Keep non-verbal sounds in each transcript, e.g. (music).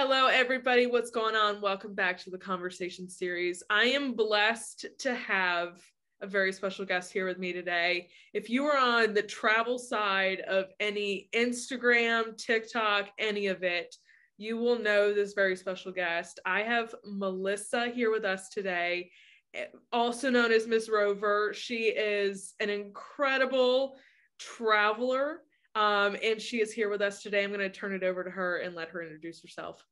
Hello, everybody. What's going on? Welcome back to the conversation series. I am blessed to have a very special guest here with me today. If you are on the travel side of any Instagram, TikTok, any of it, you will know this very special guest. I have Melissa here with us today, also known as Miss Rover. She is an incredible traveler, um, and she is here with us today. I'm going to turn it over to her and let her introduce herself.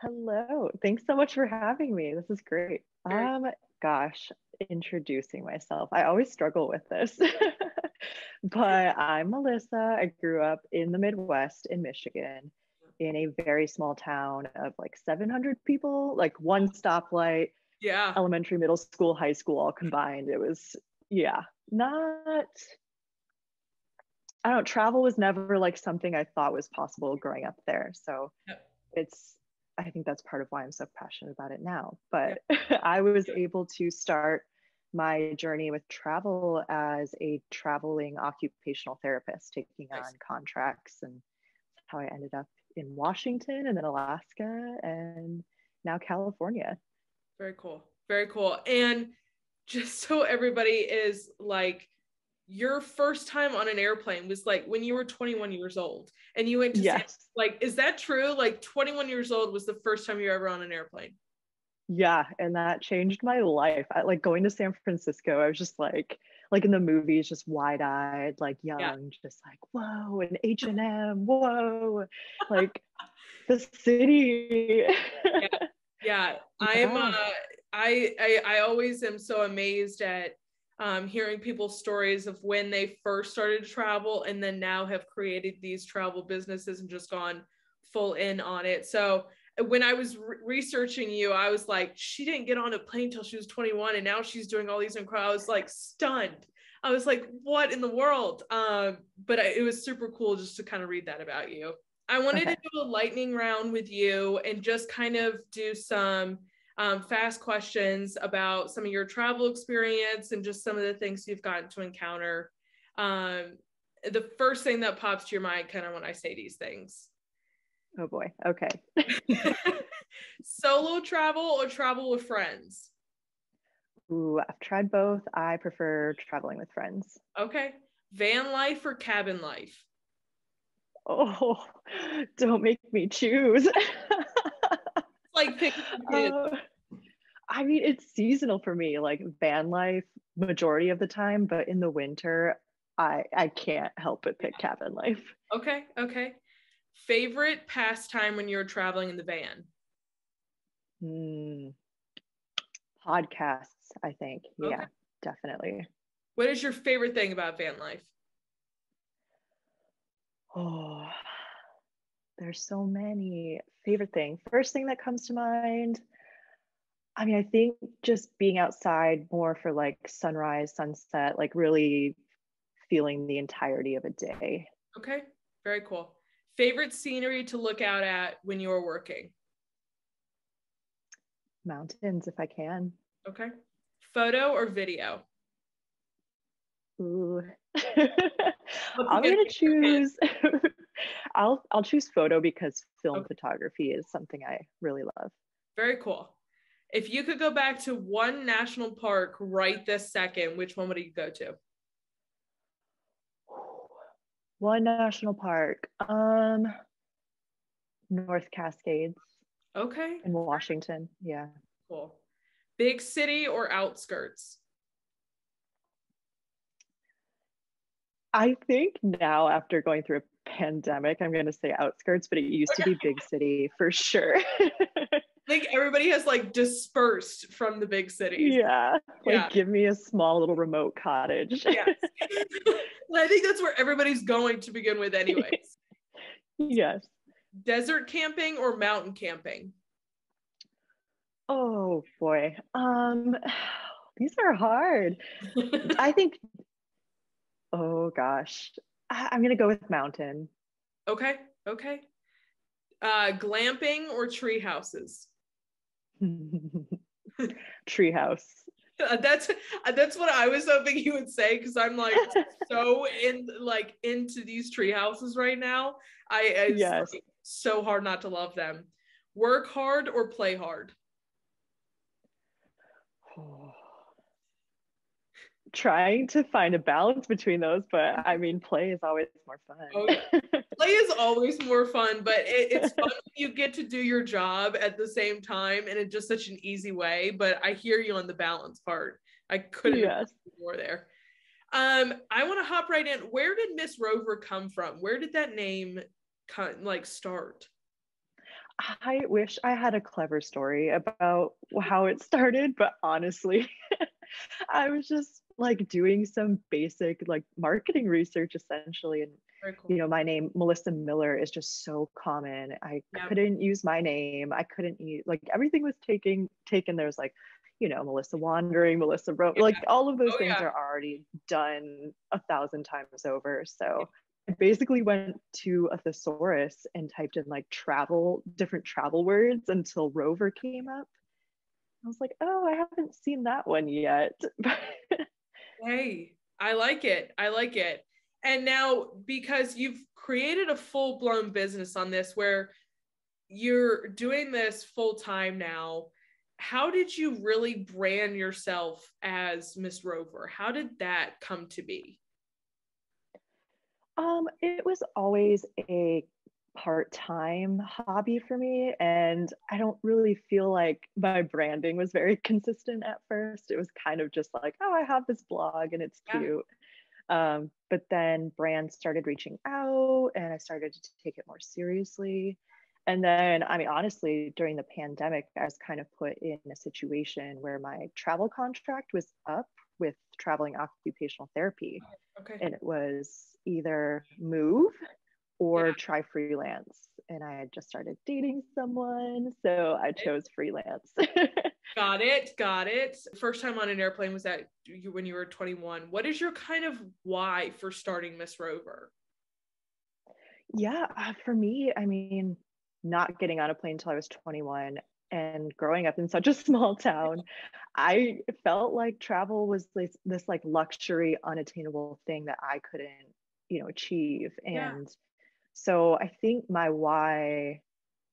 Hello. Thanks so much for having me. This is great. Um, gosh, introducing myself. I always struggle with this. (laughs) but I'm Melissa. I grew up in the Midwest in Michigan in a very small town of like 700 people, like one stoplight. Yeah. Elementary, middle school, high school all combined. It was, yeah, not. I don't travel was never like something I thought was possible growing up there. So yep. it's I think that's part of why I'm so passionate about it now. But (laughs) I was able to start my journey with travel as a traveling occupational therapist, taking nice. on contracts, and how I ended up in Washington and then Alaska and now California. Very cool. Very cool. And just (laughs) so everybody is like, your first time on an airplane was like when you were 21 years old and you went to yes. San, like is that true like 21 years old was the first time you were ever on an airplane yeah and that changed my life I, like going to san francisco i was just like like in the movies just wide-eyed like young yeah. just like whoa and h&m whoa like the city yeah, yeah. (laughs) i'm uh I, I i always am so amazed at um, hearing people's stories of when they first started to travel and then now have created these travel businesses and just gone full in on it. So when I was re- researching you, I was like, she didn't get on a plane till she was 21 and now she's doing all these incredible. I was like stunned. I was like, what in the world? Um, but I, it was super cool just to kind of read that about you. I wanted okay. to (laughs) do a lightning round with you and just kind of do some um, fast questions about some of your travel experience and just some of the things you've gotten to encounter. Um, the first thing that pops to your mind kind of when I say these things. Oh boy. Okay. (laughs) (laughs) Solo travel or travel with friends? Ooh, I've tried both. I prefer traveling with friends. Okay. Van life or cabin life? Oh, (laughs) don't make me choose. Like uh, I mean, it's seasonal for me, like van life majority of the time, but in the winter, I I can't help but pick cabin life. Okay, okay. Favorite pastime when you're traveling in the van? Hmm. Podcasts, I think. Okay. Yeah, definitely. What is your favorite thing about van life? Oh, there's so many favorite thing. First thing that comes to mind, I mean, I think just being outside more for like sunrise, sunset, like really feeling the entirety of a day. Okay, very cool. Favorite scenery to look out at when you're working? Mountains, if I can. Okay. Photo or video? Ooh. (laughs) I'm gonna choose (laughs) I'll I'll choose photo because film okay. photography is something I really love. Very cool. If you could go back to one national park right this second, which one would you go to? One national park. Um North Cascades. Okay. In Washington. Yeah. Cool. Big city or outskirts? I think now, after going through a pandemic, I'm going to say outskirts, but it used to be big city for sure. (laughs) I think everybody has like dispersed from the big cities. Yeah. Like, yeah. give me a small little remote cottage. yes. (laughs) I think that's where everybody's going to begin with, anyways. yes. Desert camping or mountain camping? Oh boy. Um, (sighs) these are hard. I think Oh gosh. I- I'm gonna go with mountain. Okay. Okay. Uh, glamping or tree houses? (laughs) Treehouse. Uh, that's uh, that's what I was hoping you would say because I'm like (laughs) so in like into these tree houses right now. I, I yes. so hard not to love them. Work hard or play hard? Trying to find a balance between those, but I mean, play is always more fun. Oh, yeah. (laughs) play is always more fun, but it, it's fun when you get to do your job at the same time and in just such an easy way. But I hear you on the balance part. I couldn't yes. more there. Um, I want to hop right in. Where did Miss Rover come from? Where did that name kind like start? I wish I had a clever story about how it started, but honestly, (laughs) I was just like doing some basic like marketing research essentially and cool. you know my name melissa miller is just so common i yep. couldn't use my name i couldn't use like everything was taking taken there's like you know melissa wandering melissa wrote yeah. like all of those oh, things yeah. are already done a thousand times over so I basically went to a thesaurus and typed in like travel, different travel words until rover came up. I was like, oh, I haven't seen that one yet. (laughs) hey, I like it. I like it. And now, because you've created a full blown business on this where you're doing this full time now, how did you really brand yourself as Miss Rover? How did that come to be? Um, it was always a part-time hobby for me and I don't really feel like my branding was very (laughs) consistent at first. It was kind of just like, oh, I have this blog and it's yeah. cute. Um, but then brands started reaching out and I started to take it more seriously. And then, I mean, honestly, during the pandemic, I was kind of put in a situation where my travel contract was up with traveling occupational therapy. Okay. And it was either move or try freelance. And I had just started dating someone, so I chose freelance. (laughs) got it, got it. First time on an airplane was that you when you were 21. What is your kind of why for starting Miss Rover? Yeah, uh, for me, I mean, not getting on a plane until I was 21 and growing up in such a (laughs) small town, I felt like travel was this, this like luxury, unattainable thing that I couldn't you know achieve and yeah. So i think my why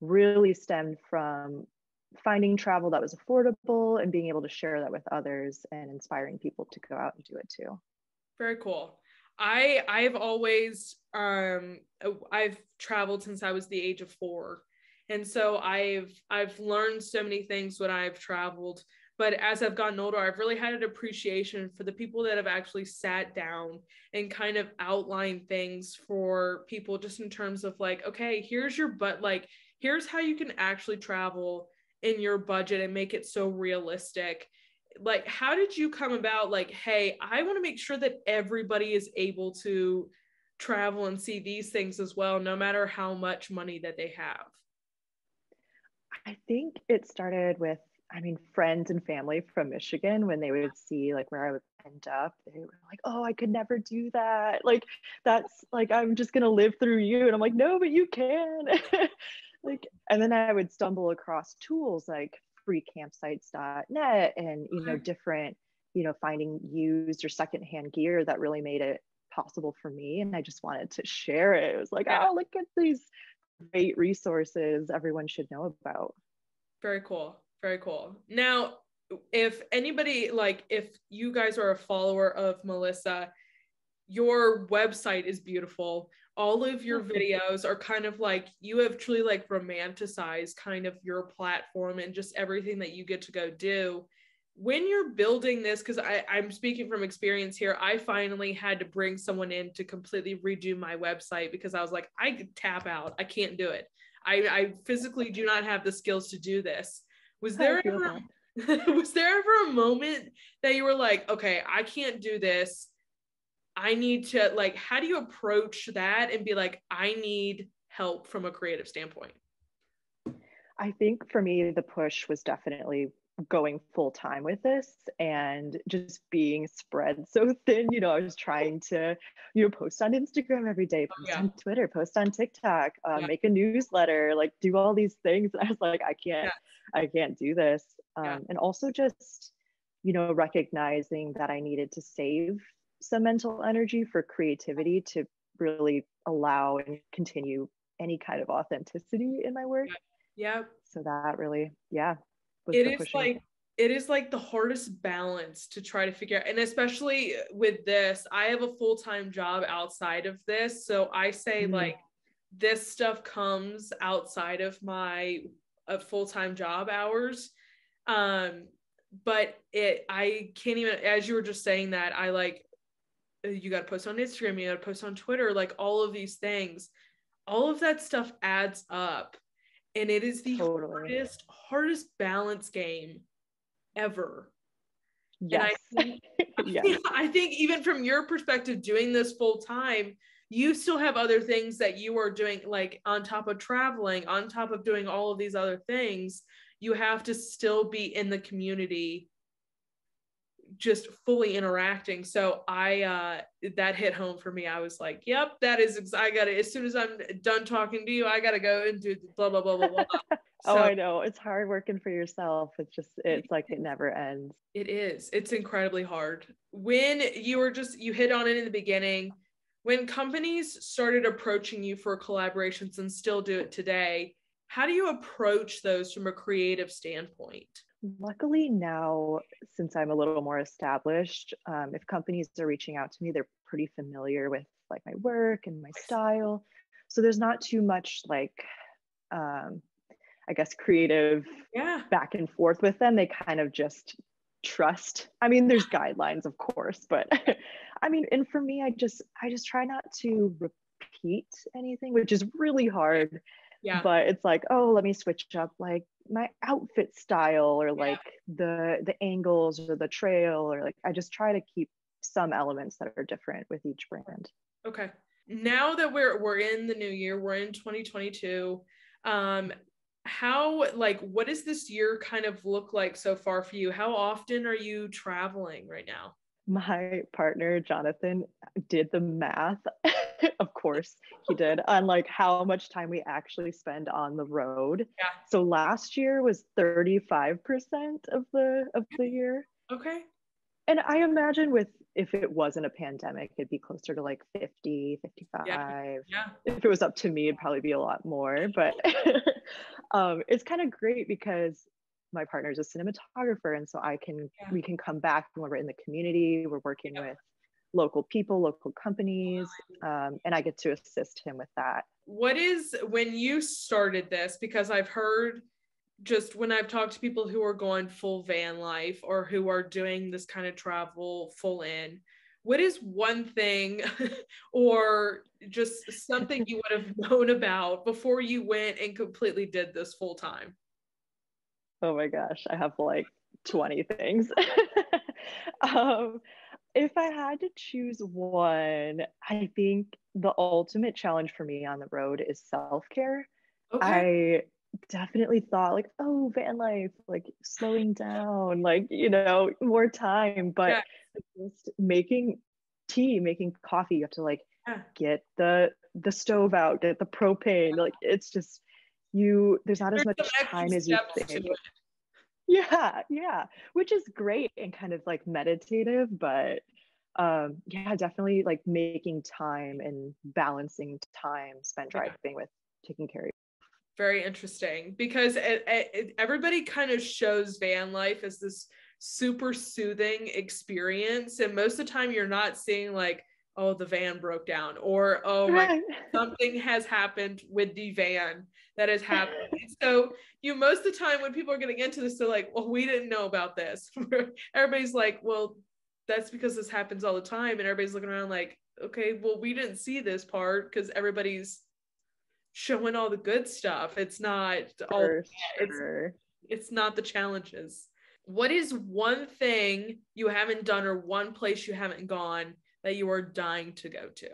really stemmed from finding travel that was affordable and being able to share that with others and inspiring people to go out and do it too. Very cool. I i've always um i've traveled since i was the age of four. And so i've i've learned so many things when i've traveled but as I've gotten older, I've really had an appreciation for the people that have actually sat down and kind of outlined things for people just in terms of like, okay, here's your but like here's how you can actually travel in your budget and make it so realistic. Like, how did you come about like, hey, I want to make sure that everybody is able to travel and see these things as well, no matter how much money that they have? I think it started with I mean, friends and family from Michigan, when they would see like where I would end up, they were like, oh, I could never do that. Like, that's like, I'm just going to live through you. And I'm like, no, but you can. (laughs) like, and then I would stumble across tools like freecampsites.net and, you know, different, you know, finding used or secondhand gear that really made it possible for me. And I just wanted to share it. It was like, oh, look at these great resources everyone should know about. Very cool. Very cool. Now, if anybody like if you guys are a follower of Melissa, your website is beautiful. All of your videos are kind of like you have truly like romanticized kind of your platform and just everything that you get to go do. When you're building this, because I'm speaking from experience here, I finally had to bring someone in to completely redo my website because I was like, I could tap out. I can't do it. I, I physically do not have the skills to do this. Was there ever (laughs) was there ever a moment that you were like, okay, I can't do this. I need to like how do you approach that and be like, I need help from a creative standpoint? I think for me the push was definitely going full time with this and just being spread so (laughs) thin. You know, I was trying to, you know, post on Instagram every day, oh, post oh, yeah. on Twitter, post on TikTok, uh, yeah. make a newsletter, like do all these things. (laughs) And I was like, I can't, yeah. I can't do this. Um, and also just, you know, recognizing that I needed to save some mental energy for creativity to really allow and continue any kind of authenticity in my work. Yeah. So that really, yeah. It is like it is like the hardest balance to try to figure out and especially with this i have a full-time job outside of this so i say mm. like this stuff comes outside of my uh, full-time job hours um but it i can't even as you were just saying that i like you got to post on instagram you got to post on twitter like all of these things all of that stuff adds up and it is the totally. hardest hardest balance game ever. Yes. And I (laughs) think, (laughs) yes. I think even from your perspective, doing this full time, you still have other things that you are doing, like on top of traveling, on top of doing all of these other things, you have to still be in the community just fully interacting so i uh that hit home for me i was like yep that is i gotta as soon as i'm done talking to you i gotta go and do blah blah blah blah blah (laughs) oh, I know. It's hard working for yourself. It's just, it's like it never ends. It is. It's incredibly hard. When you were just, you hit on it in the beginning, when companies started approaching you for collaborations and still do it today, how do you approach those from a creative standpoint? Luckily, now, since I'm a little more established, um, if companies are reaching out to me, they're pretty familiar with like my work and my style. So there's not too much like, um, I guess, creative yeah. back and forth with them. They kind of just trust. I mean, there's guidelines, of course, but (laughs) I mean, and for me, I just I just try not to repeat anything, which is really hard. Yeah. But it's like, oh, let me switch up like my outfit style or like yeah. the the angles or the trail or like I just try to keep some elements that are different with each brand. Okay. Now that we're we're in the new year, we're in 2022. Um, how like what does this year kind of look like so far for you how often are you traveling right now my partner jonathan did the math. (laughs) Of course he did on like how much time we actually spend on the road. Yeah. So last year was 35% of the of the year. Okay. And i imagine with if it wasn't a pandemic it'd be closer to like 50 55 yeah. yeah. if it was up to me it'd probably be a lot more but (laughs) um, it's kind of great because my partner is a cinematographer and so i can yeah. we can come back when we're in the community we're working yeah. with local people local companies um, and i get to assist him with that what is when you started this because i've heard just when i've talked to people who are going full van life or who are doing this kind of travel full in what is one thing (laughs) or just something you (laughs) would have known about before you went and completely did this full time? Oh my gosh, I have like 20 things. (laughs) um, if I had to choose one, I think the ultimate challenge for me on the road is self care. Okay. I definitely thought like, oh, van life, like slowing down, like, you know, more time. But yeah just making tea, making coffee, you have to like yeah. get the the stove out, get the propane. Like it's just you there's not there's as much time as you think. Yeah, yeah. Which is great and kind of like meditative, but um yeah, definitely like making time and balancing time spent driving yeah. with taking care of very interesting because it, it, everybody kind of shows van life as this super soothing experience. And most of the time, you're not seeing like, oh, the van broke down or oh, my, (laughs) something has happened with the van that has happened. (laughs) so, you most of the time when people are getting into this, they're like, well, we didn't know about this. (laughs) Everybody's like, well, that's because this happens all the time. And everybody's looking around like, okay, well, we didn't see this part because everybody's showing all the good stuff. It's not all sure. it's, it's not the challenges what is one thing you haven't done or one place you haven't gone that you are dying to go to?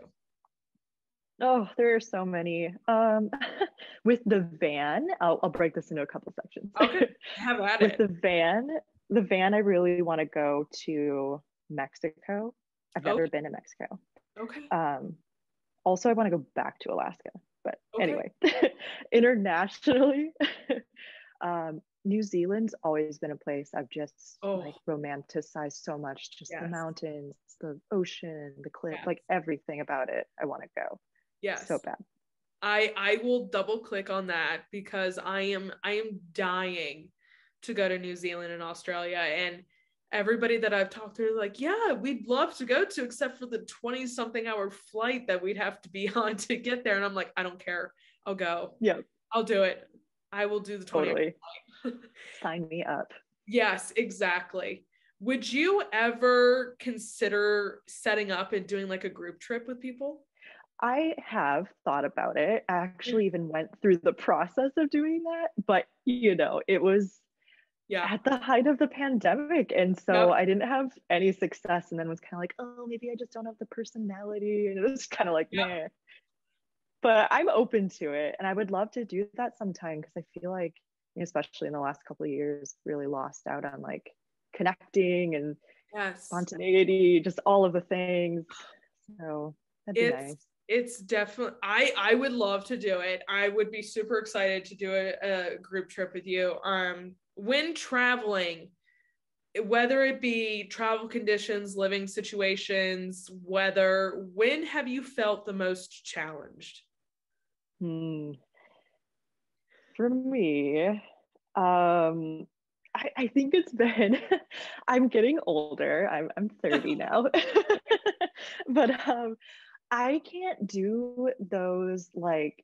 Oh, there are so many. Um, (laughs) with the van, I'll, I'll break this into a couple sections. Okay, (laughs) have at with it. the van, the van, I really want to go to Mexico. I've never been to Mexico. Okay. Um, also, I want to go back to Alaska. But okay. anyway, (laughs) internationally, um, New Zealand's always been a place I've just oh. like romanticized so much. Just yes. the mountains, the ocean, the cliff, yeah. like everything about it. I want to go. Yes. So bad. I I will double click on that because I am I am dying to go to New Zealand and Australia and everybody that I've talked to is like, yeah, we'd love to go to, except for the 20 something hour flight that we'd have to be (laughs) on to get there. And I'm like, I don't care. I'll go. Yeah. I'll do it. I will do the 20 totally. (laughs) Sign me up. Yes, exactly. Would you ever consider setting up and doing like a group trip with people? I have thought about it. I mm-hmm. actually even went through the process of doing that, but you know, it was yeah at the height of the pandemic and so i didn't have any success and then was kind of like oh maybe i just don't have the personality and it was kind of like yep. Meh. but i'm open to it and i would love to do that sometime because i feel like especially in the last couple of years really lost out on like connecting and yes. spontaneity just all of the things so that'd be it's, nice it's definitely i i would love to do it i would be super excited to do a, a group trip with you um when traveling, whether it be travel conditions, living situations, weather, when have you felt the most challenged? Hmm. For me, um, I, I think it's been, (laughs) I'm getting older. I'm, I'm 30 (laughs) now. (laughs) but um, I can't do those like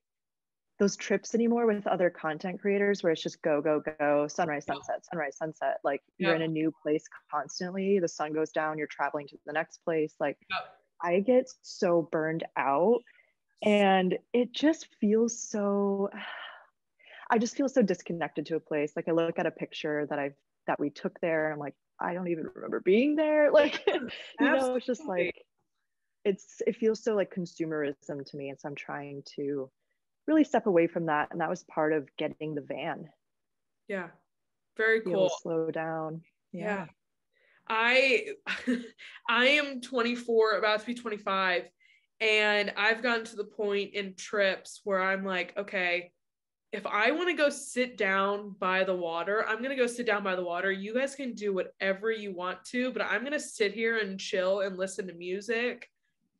those trips anymore with other content creators where it's just go go go sunrise sunset sunrise sunset. Like yeah. you're in a new place constantly the sun goes down you're traveling to the next place. Like yeah. i get so burned out and it just feels so (sighs) i just feel so disconnected to a place. Like i look at a picture that i've that we took there and i'm like i don't even remember being there. (laughs) Like you know it's just like it's it feels so like consumerism to me and so i'm trying to really step away from that. And that was part of getting the van. Yeah. Very cool. slow down. Yeah. yeah. I (laughs) I am 24, about to be 25, and I've gotten to the point in trips where I'm like, okay, if I want to go sit down by the water, I'm gonna go sit down by the water. You guys can do whatever you want to, but I'm gonna sit here and chill and listen to music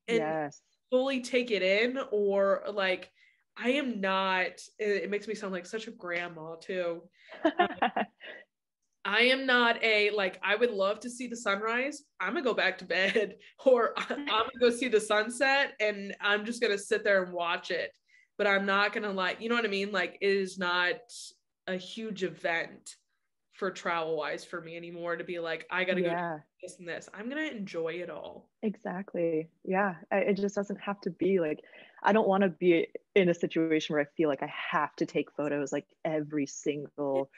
and yes. fully take it in, or like I am not, it, makes me sound like such a grandma too. (laughs) I am not a like I would love to see the sunrise. I'm gonna go back to bed (laughs) or (laughs) I'm gonna go see the sunset and I'm just gonna sit there and watch it. But I'm not gonna like, you know what I mean? Like it is not a huge event for travel wise for me anymore to be like, I gotta yeah. go this and this. I'm gonna enjoy it all. Exactly. Yeah. It just doesn't have to be like I don't want to be in a situation where I feel like I have to take photos like every single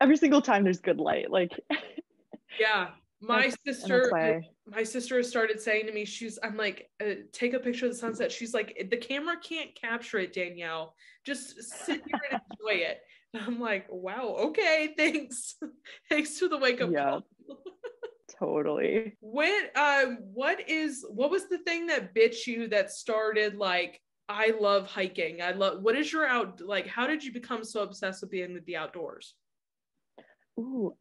every single time there's good light. Like (laughs) yeah. My sister my sister has started saying to me, she's I'm like, uh, take a picture of the sunset. She's like, the camera can't capture it, Danielle. Just sit here and enjoy it. (laughs) I'm like, wow, okay, thanks. (laughs) thanks for the wake up yeah, call. Totally. What uh what is what was the thing that bit you that started like I love hiking. I love what is your out like how did you become so obsessed with being with the outdoors? Ooh,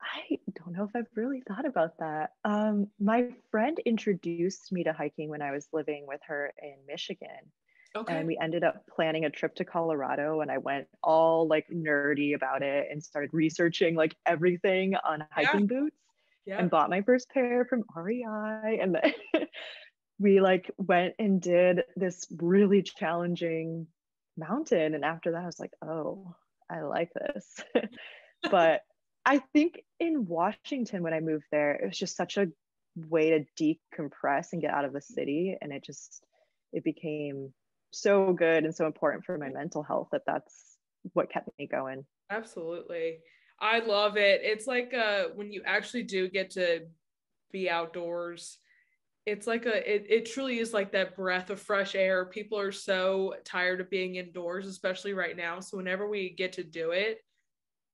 I don't know if I've really thought about that. Um, my friend introduced me to hiking when I was living with her in Michigan. Okay. And we ended up planning a trip to Colorado and I went all like nerdy about it and started researching like everything on hiking yeah. boots yeah. and bought my first pair from REI and then (laughs) we like went and did this really challenging mountain and after that I was like, "Oh, I like this." (laughs) but I think in Washington when I moved there, it was just such a way to decompress and get out of the city and it just it became so good and so important for my mental health that that's what kept me going. Absolutely. I love it. It's like uh when you actually do get to be outdoors, it's like a it, it truly is like that breath of fresh air. People are so tired of being indoors, especially right now. So whenever we get to do it,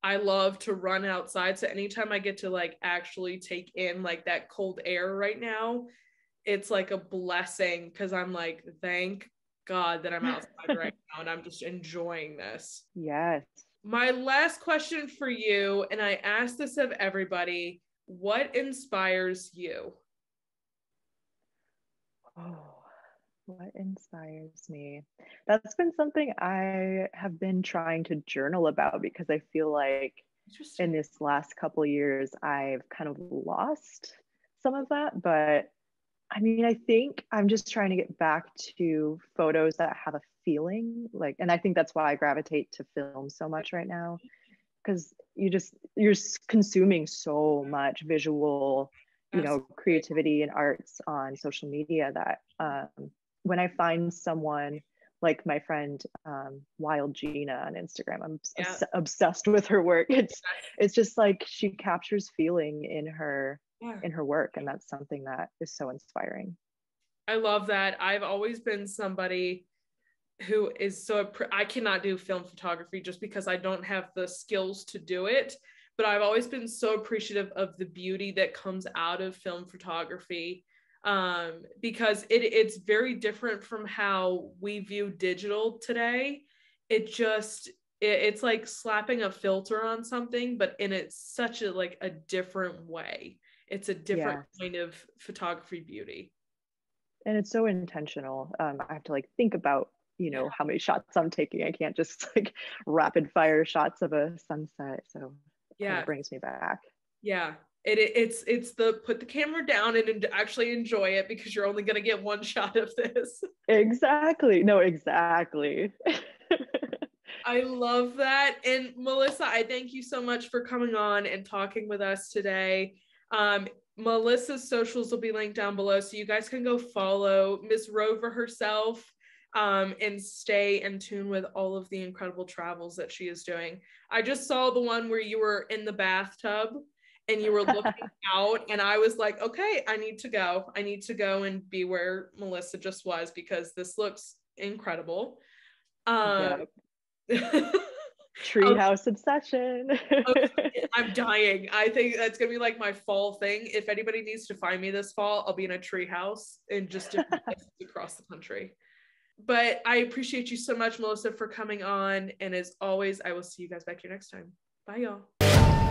I love to run outside. So anytime I get to like actually take in like that cold air right now, it's like a blessing because I'm like, thank God that I'm (laughs) outside right now and I'm just enjoying this. Yes. My last question for you, and I ask this of everybody what inspires you? Oh, what inspires me? That's been something I have been trying to journal about because I feel like in this last couple years I've kind of lost some of that. But I mean, I think I'm just trying to get back to photos that have a feeling like, and I think that's why I gravitate to film so much right now because you just you're consuming so much visual you know creativity and arts on social media that um, when I find someone like my friend um, Wild Gina on Instagram, I'm yeah. obsessed with her work. (laughs) It's it's just like she captures feeling in her yeah. in her work, and that's something that is so inspiring. I love that. I've always been somebody who is so I cannot do film photography just because I don't have the skills to do it. But I've always been so appreciative of the beauty that comes out of film photography um, because it, it's very different from how we view digital today. It just it, it's like slapping a filter on something, but in it's such a like a different way. It's a different yes. kind of photography beauty. And it's so intentional. Um, I have to like think about you know how many shots I'm taking. I can't just (laughs) like rapid fire shots of a sunset. So yeah, it brings me back. Yeah, it, it, it's it's the put the camera down and actually enjoy it because you're only going to get one (laughs) shot of this. Exactly. No exactly. (laughs) I love that. And melissa i thank you so much for coming on and talking with us today. Um, melissa's socials will be linked down below so you guys can go follow miss rover herself um, and stay in tune with all of the incredible travels that she is doing. I just saw the one where you were in the bathtub and you were (laughs) looking out and i was like okay i need to go. I need to go and be where melissa just was because this looks incredible. Um (laughs) treehouse obsession. (laughs) I'm dying. I think that's gonna be like my fall thing. If anybody needs to find me this fall i'll be in a treehouse in just across the country but i appreciate you so much melissa for coming on and as always i will see you guys back here next time bye y'all.